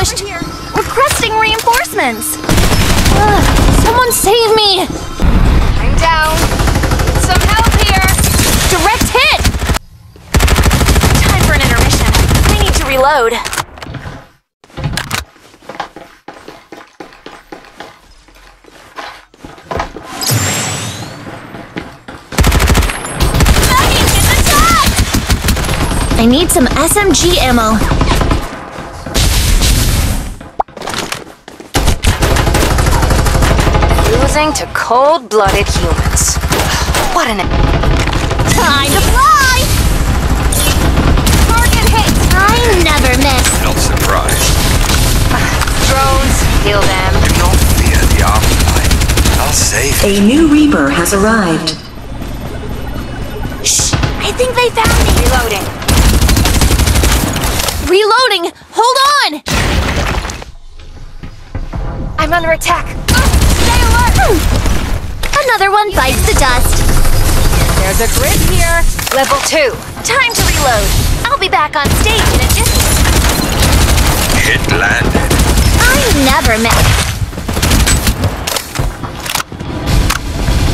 ambushed! Requesting reinforcements! Ugh, someone save me! I'm down. Some help here. Direct hit! Time for an intermission. I need to reload. Bagging is attacked! I need some SMG ammo. Losing to cold-blooded humans. What an... Time to fly! Target hit! I never miss. Not surprised. Drones, heal them. Do not fear the afterlife. I'll save you. A new Reaper has arrived. Shh! I think they found me. Reloading. Reloading! Hold on! I'm under attack. Ah! Stay! Another one bites the dust. There's a grid here. Level two. Time to reload. I'll be back on stage in a jiffy. Hit landed. I never miss.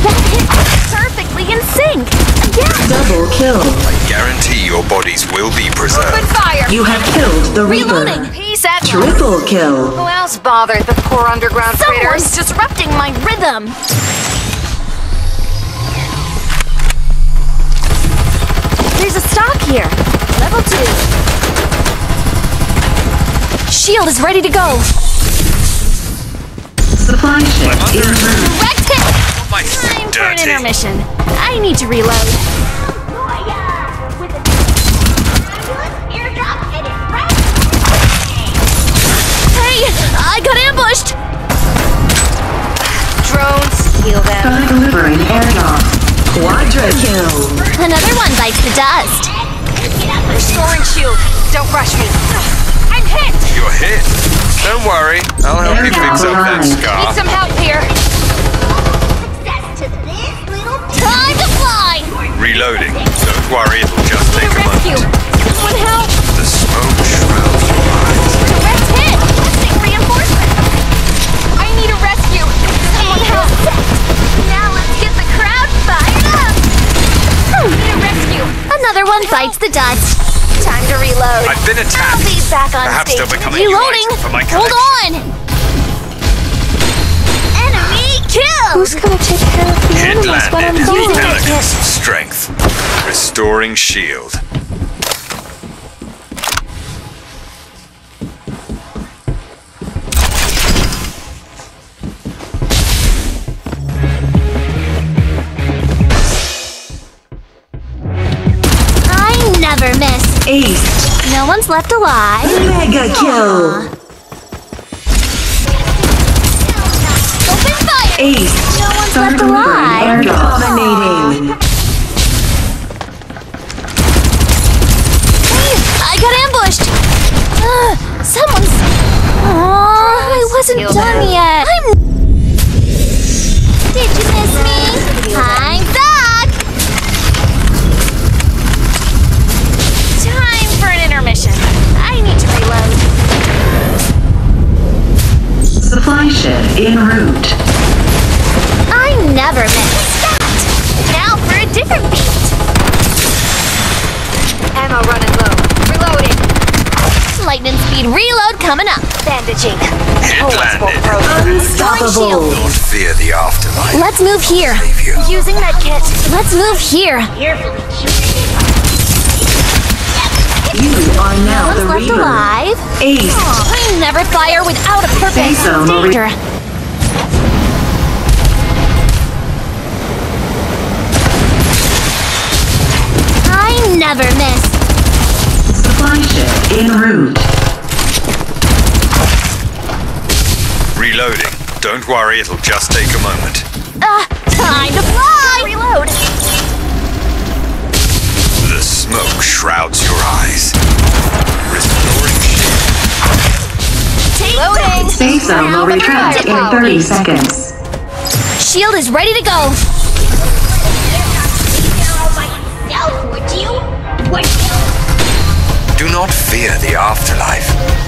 That hit was perfectly in sync. Again. Double kill. I guarantee your bodies will be Open preserved. fire. You have killed the Reaper. Reloading. Peace at Triple kill. Who else bothered the poor underground Someone's critters? disrupting my rhythm. There's a stock here. Level two. Shield is ready to go. Supply ship I'm under in attack. route. Direct hit. My Time for an intermission. I need to reload. Heal them. Sky delivering airdrop. Quadra kill. Another one bites the dust. Restoring shield. Don't rush me. I'm hit. You're hit. Don't worry. I'll help you fix up that scar. Need some help here. Time to fly. Reloading. Don't worry, it'll just take a a rescue. moment. One bites the dust. Time to reload. I've been attacked. I'll be back on Perhaps stage. they'll become a new Reloading. item for my Hold on. Enemy kill. Who's gonna take care of the Hit animals when I'm landed. gone? Strength. Restoring shield. No one's left alive. Mega kill. Open fire. Ace. No one's Star left alive. Dominating. Hey, I got ambushed. Ugh, someone's. Aww, I wasn't done yet. Reload coming up. Bandaging. Oh, it's both broken. Unstoppable. Don't fear the afterlife. Let's move here. Using that kit. Let's move here. You are now One's the left Reaper. alive. Ace. I never fire without a purpose. Say so, Marie. Danger. I never miss. Supply ship en route. Reloading. Don't worry, it'll just take a moment. Ah, time to fly. Reload. The smoke shrouds your eyes. Restoring shield. Take Loading. that. Safe zone will retract in 30 seconds. Shield is ready to go. Do not fear the afterlife.